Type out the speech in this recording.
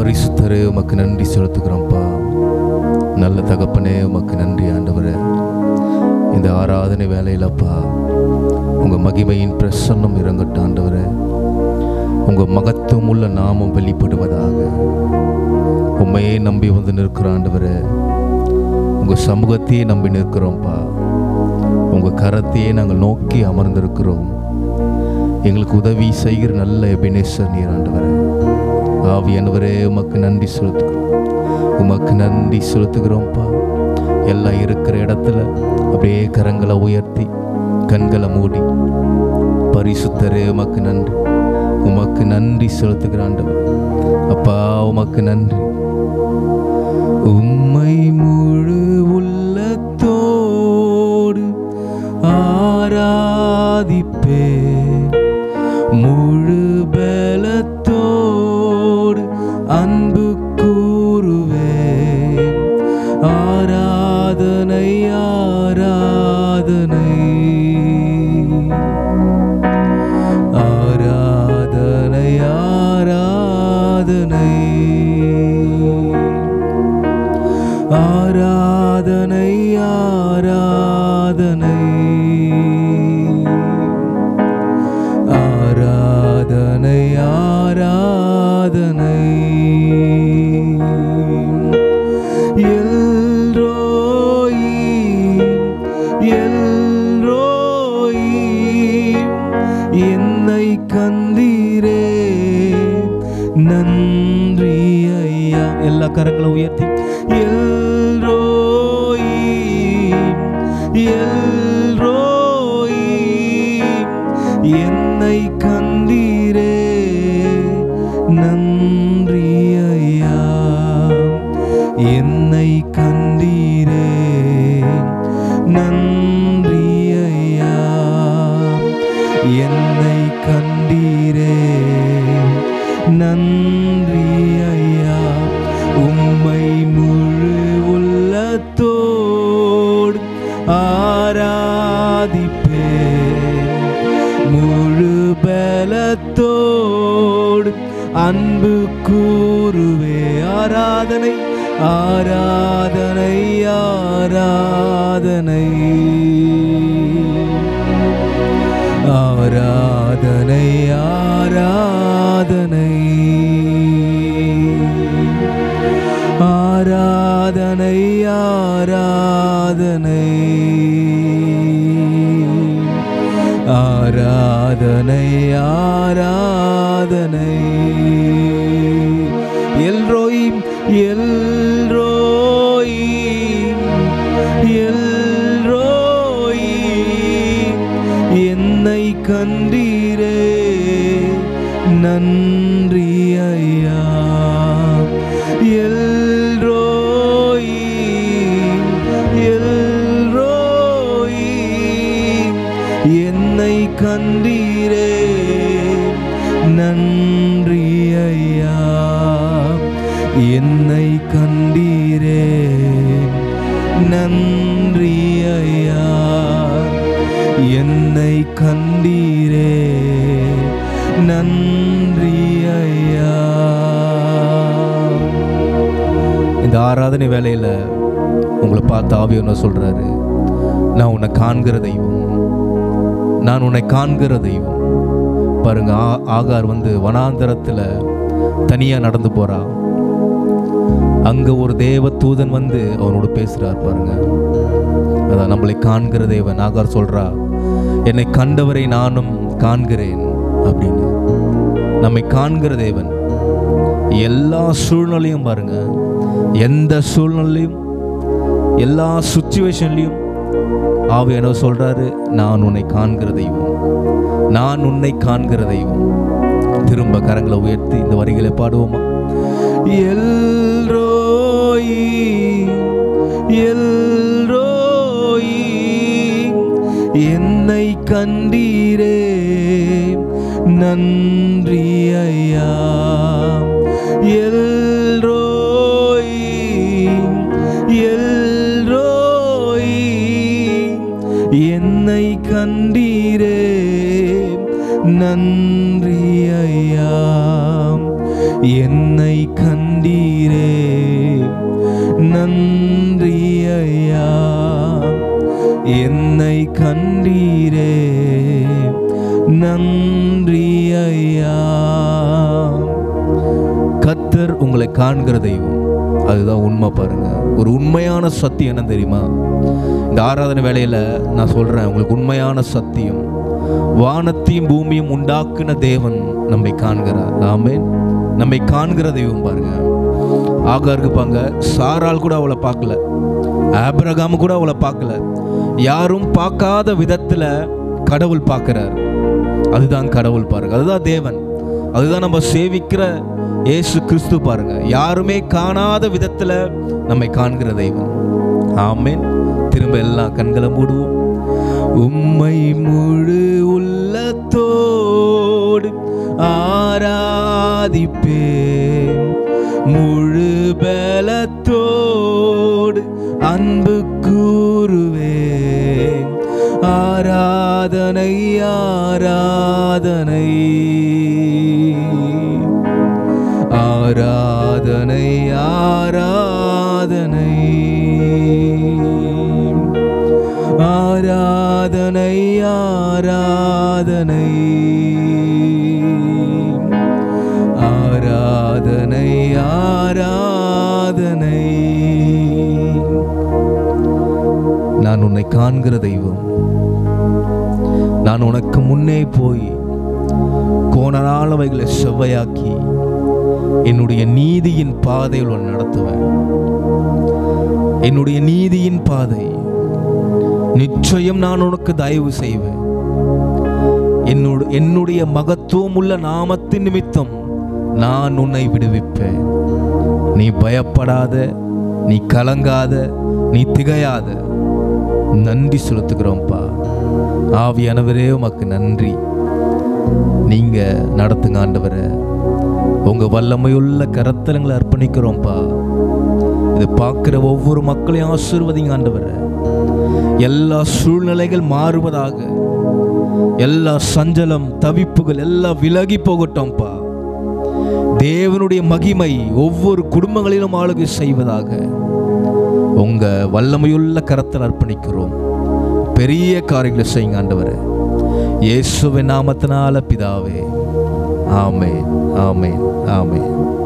பரிசுத்தரே உமக்கு நன்றி செலுத்துக்கிறோம்ப்பா நல்ல தகப்பனே உமக்கு நன்றி ஆண்டவரே. இந்த ஆராதனை வேலையிலப்பா உங்கள் மகிமையின் பிரசன்னம் இறங்கட்டும் ஆண்டவரே. உங்கள் மகத்துவம் உள்ள நாமம் வெளிப்படுவதாக. உண்மையே நம்பி வந்து நிற்கிற ஆண்டவரே. உங்கள் சமூகத்தையே நம்பி நிற்கிறோம்ப்பா உங்கள் கரத்தையே நாங்கள் நோக்கி அமர்ந்திருக்கிறோம். எங்களுக்கு உதவி செய்கிற நல்ல எபினேசர் நீர் ஆண்டவரே. ஆவியானவரே உமக்கு நன்றி செலுத்துகிறோம். உமக்கு நன்றி செலுத்துகிறோம்ப்பா எல்லாம் இருக்கிற இடத்துல அப்படியே கரங்களை உயர்த்தி கண்களை மூடி. பரிசுத்தரே உமக்கு நன்றி. உமக்கு நன்றி செலுத்துகிறாண்டவர் அப்பா உமக்கு நன்றி. உம்மை முழு உள்ளத்தோடு ஆராதிப்பே அன்பு கூறுவேன். ஆராதனை ஆராதனை. ஆராதனை ஆராதனை. ஆராதனை ஆராதனை. ஆராதனை ஆராதனை. நன்றி ஐயா. எல்லா கரங்களும் உயர்த்தி. எல்ரோயி எல்ரோயி என்னை கந்தீரே நன்றி ஐயா. என்னை கண்டீரே. நன்றி ஐயா. உம்மை முழு உள்ளத்தோடு ஆராதிப்பே முழு பலத்தோடு அன்பு கூறுவே. ஆராதனை ஆராதனை ஆராதனை. ஆராதனை ஆ ஆராதனை ஆராதனை. எல்ரோய் எல் என்னை கண்டீரே. நன்றி ஐயா. என்னை கண்டீரே. நன்றி ஐயா. இந்த ஆராதனை வேலையில் உங்களை பார்த்து ஆவியன்னு சொல்கிறாரு நான் உன்னை காண்கிற தெய்வம். நான் உன்னை காண்கிற தெய்வம். பாருங்க ஆ- ஆகார் வந்து வனாந்தரத்தில் தனியாக நடந்து போகிறான் அங்கே ஒரு தேவ தூதன் வந்து அவனோடு பேசுகிறார் பாருங்க. அதான் நம்மளை காண்கிற தேவன். ஆகார் சொல்கிறா என்னை கண்டவரை நானும் காண்கிறேன் அப்படின்னு. நம்மை காண்கிற தேவன். எல்லா சூழ்நிலையும் பாருங்க. எந்த சூழ்நிலையும் எல்லா சுச்சுவேஷன்லையும் ஆவியானவர் சொல்கிறாரு நான் உன்னை காண்கிற தெய்வம். நான் உன்னை காண்கிற தெய்வம். திரும்ப கரங்களை உயர்த்தி இந்த வரிகளை பாடுவோமா? எல் ரோயி எல் ரோயி என்னை கண்டீரே நன்றி ஐயா. எல் ரோயி எல் ரோயி என்னை கண்டீரே நன்றி என்னை கண்டீரே. நன்றி ஐயா. என்னை கண்டீரே. நன்றி ஐயா. கத்தர் உங்களை காண்கிற தெய்வம். அதுதான் உண்மை பாருங்க. ஒரு உண்மையான சத்தியம் என்ன தெரியுமா? இந்த ஆராதனை வேலையில் நான் சொல்கிறேன் உங்களுக்கு உண்மையான சத்தியம். வானத்தையும் பூமியும் உண்டாக்குன தேவன் நம்மை காண்கிறார். ஆமேன். நம்மை காண்கிற தெய்வம் பாருங்க. ஆகாருக்கு இருப்பாங்க. சாரால் கூட அவளை பார்க்கல. ஆபிரகாம் கூட அவளை பார்க்கல. யாரும் பார்க்காத விதத்துல கடவுள் பார்க்குறார். அதுதான் கடவுள் பாருங்க. அதுதான் தேவன். அதுதான் நம்ம சேவிக்கிற ஏசு கிறிஸ்து பாருங்க. யாருமே காணாத விதத்தில் நம்மை காண்கிற தெய்வம். ஆமேன். திரும்ப எல்லா கண்களை மூடுவோம். உம்மை முழு உள்ளத்தோடு ஆராதிப்பேன் முழு பலத்தோடு அன்பு கூறுவேன். ஆராதனை ஆராதனை ஆராதனை. ஆராதனை நான் உன்னை காண்கிற தெய்வம். நான் உனக்கு முன்னே போய் கோணலாளவைகளை செவ்வையாக்கி என்னுடைய நீதியின் பாதையில் உன் நடத்துவேன். என்னுடைய நீதியின் பாதை. நிச்சயம் நான் உனக்கு தயவு செய்வேன். என்னோட என்னுடைய மகத்துவம் உள்ள நாமத்தின் நிமித்தம் நான் உன்னை விடுவிப்பேன். நீ பயப்படாத நீ கலங்காத நீ திகையாத. நன்றி செலுத்துகிறோம்ப்பா. ஆவியானவரே உமக்கு நன்றி. நீங்கள் நடத்துங்க ஆண்டவரை. உங்கள் வல்லமையுள்ள கரத்தலங்களை அர்ப்பணிக்கிறோம்ப்பா. இது பார்க்குற ஒவ்வொரு மக்களையும் ஆசீர்வதிங்க ஆண்டவரை. எல்லா சூழ்நிலைகள் மாறுவதாக. எல்லா சஞ்சலம் தவிப்புகள் எல்லாம் விலகி போகட்டும்ப்பா. தேவனுடைய மகிமை ஒவ்வொரு குடும்பங்களிலும் ஆளுகை செய்வதாக. உங்கள் வல்லமையுள்ள கரத்தில் அர்ப்பணிக்கிறோம். பெரிய காரியங்களை செய்யுங்க ஆண்டவர். இயேசுவின் நாமத்தினால பிதாவே. ஆமென் ஆமென் ஆமென்.